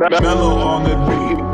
Mellow on the beat.